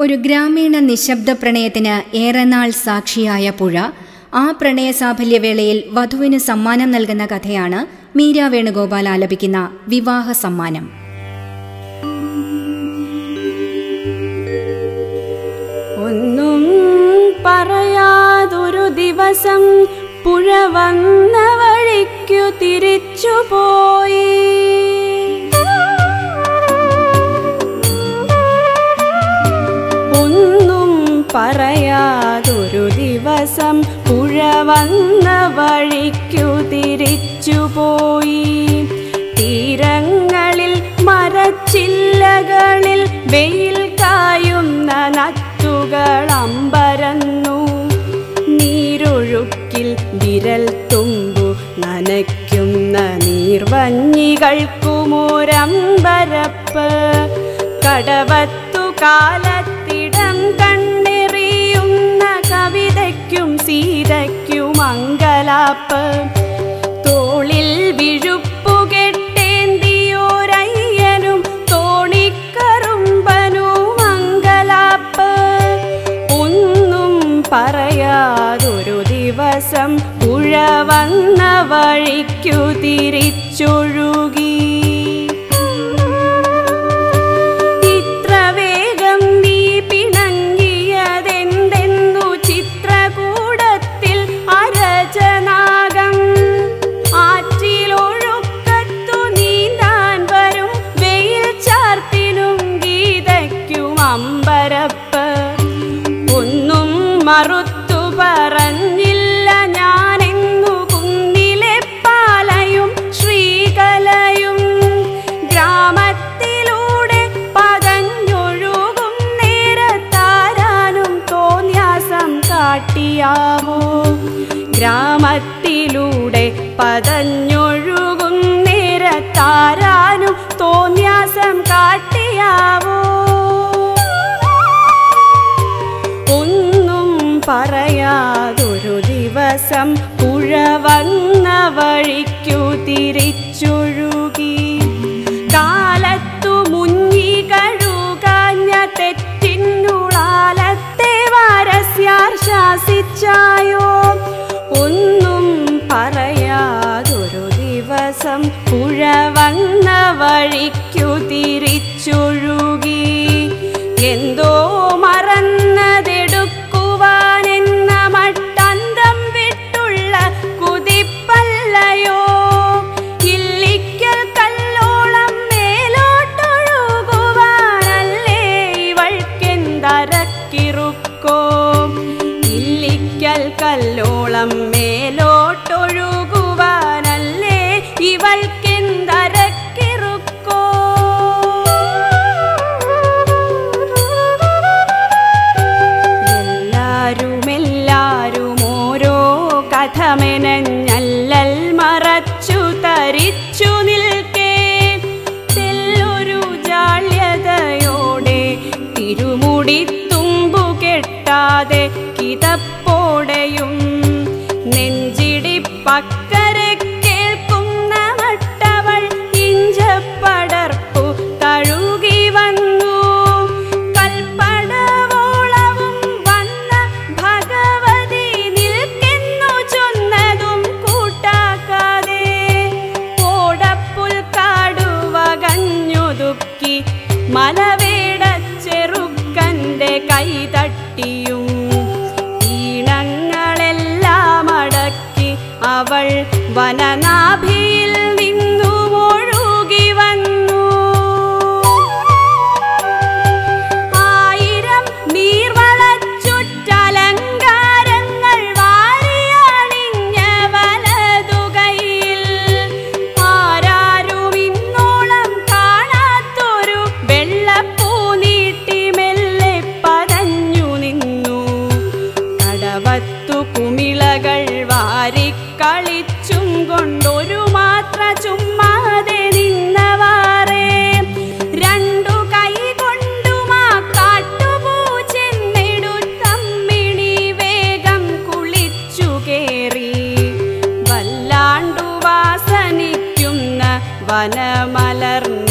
ഒരു ഗ്രാമീണ നിശബ്ദ പ്രണയത്തിന് ഏറെ നാൾ സാക്ഷിയായ പുഴ ആ പ്രണയ സാഫല്യവേളയിൽ വധുവിന് സമ്മാനം നൽകുന്ന കഥയാണ് മീര വേണുഗോപാൽ ആലപിക്കുന്ന വിവാഹ സമ്മാനം. ഒന്നും പറയാതൊരു ദിവസം പുഴ വന്ന വഴിക്കു തിരിച്ചുപോയി. പറയാതൊരു ദിവസം പുഴ വന്ന വഴിക്കു തിരിച്ചുപോയി തീരങ്ങളിൽ മരച്ചില്ലകളിൽ വെയിൽ കായുന്ന നത്തുകൾ അമ്പരന്നു. നീരൊഴുക്കിൽ വിരൽ തുമ്പു നനയ്ക്കുന്ന നീർവഞ്ഞികൾക്കുമൊരമ്പരപ്പ് കടവത്തു കാലത്തിടം കണ്ണെറിയുന്ന കവിതയ്ക്കും സീതയ്ക്കും മംഗലാപ്പ് തോളിൽ വിഴുപ്പുകെട്ടേന്തിയോരയ്യനും തോണിക്കറുമ്പനും മംഗലാപ്പ് ഒന്നും പറയാതൊരു ദിവസം പുഴ വന്ന വഴിക്കു തിരിച്ചൊഴുകി. മറുത്തു പറഞ്ഞില്ല. ഞാനെങ്ങു കുന്നിലെ പാലയും ശ്രീകലയും ഗ്രാമത്തിലൂടെ പതഞ്ഞൊഴുകും നേരത്താരാനും തോന്യാസം കാട്ടിയാവോ? ഗ്രാമത്തിലൂടെ പതഞ്ഞൊഴുകും നേരത്താരാനും തോന്യാസം കാട്ടിയാവോ? പറയാതൊരു ദിവസം പുഴ വന്ന വഴിക്കു തിരിച്ചൊഴുകി. കാലത്തു മുങ്ങി കഴുകഞ്ഞ തെറ്റിനുളാലത്തെ വാരസ്യാർ ശാസിച്ചായോ? ഒന്നും പറയാതൊരു ദിവസം പുഴ വന്ന വഴിക്കു തിരിച്ചൊഴുകി. എന്തോ കഥമെനഞ്ഞല്ലൽ മറച്ചു തരിച്ചു നിൽക്കേ. ജാള്യതയോടെ തിരുമുടി തുമ്പു കെട്ടാതെ കിതപ്പോടെയും മലവേട ചെറുക്കന്റെ കൈ തട്ടിയും ഈണങ്ങളെല്ലാം അടക്കി അവൾ വനനാഭിയിൽ വനമലർന്ന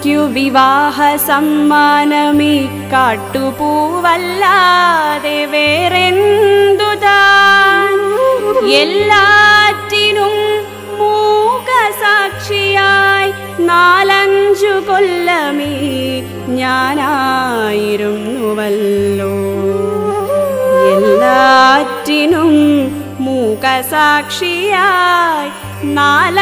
ആരിക്കു വിവാഹ സമ്മാനമീ കാട്ടുപൂവല്ലാതെ വേറെന്തു താൻ? എല്ലാറ്റിനും മൂകസാക്ഷിയായി നാലഞ്ചു കൊല്ലമേ ഞാനായിരുന്നുവല്ലോ. എല്ലാറ്റിനും മൂകസാക്ഷിയായി നാല